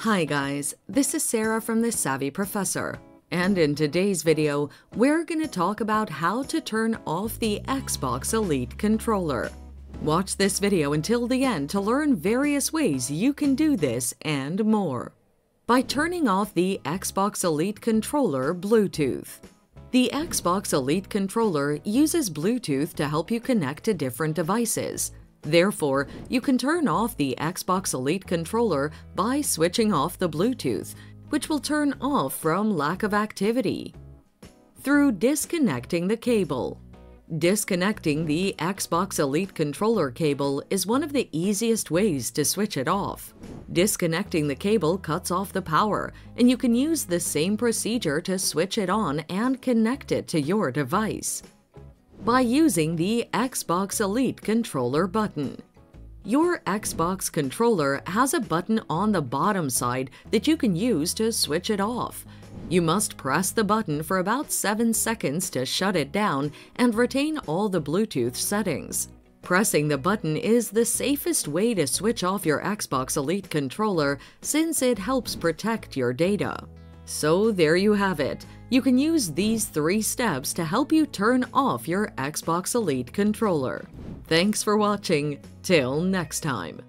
Hi guys, this is Sarah from The Savvy Professor, and in today's video, we're going to talk about how to turn off the Xbox Elite controller. Watch this video until the end to learn various ways you can do this and more. By turning off the Xbox Elite controller Bluetooth. The Xbox Elite controller uses Bluetooth to help you connect to different devices. Therefore, you can turn off the Xbox Elite controller by switching off the Bluetooth, which will turn off from lack of activity. Through disconnecting the cable. Disconnecting the Xbox Elite controller cable is one of the easiest ways to switch it off. Disconnecting the cable cuts off the power, and you can use the same procedure to switch it on and connect it to your device. By using the Xbox Elite controller button. Your Xbox controller has a button on the bottom side that you can use to switch it off. You must press the button for about 7 seconds to shut it down and retain all the Bluetooth settings. Pressing the button is the safest way to switch off your Xbox Elite controller since it helps protect your data. So there you have it. You can use these three steps to help you turn off your Xbox Elite controller. Thanks for watching. Till next time.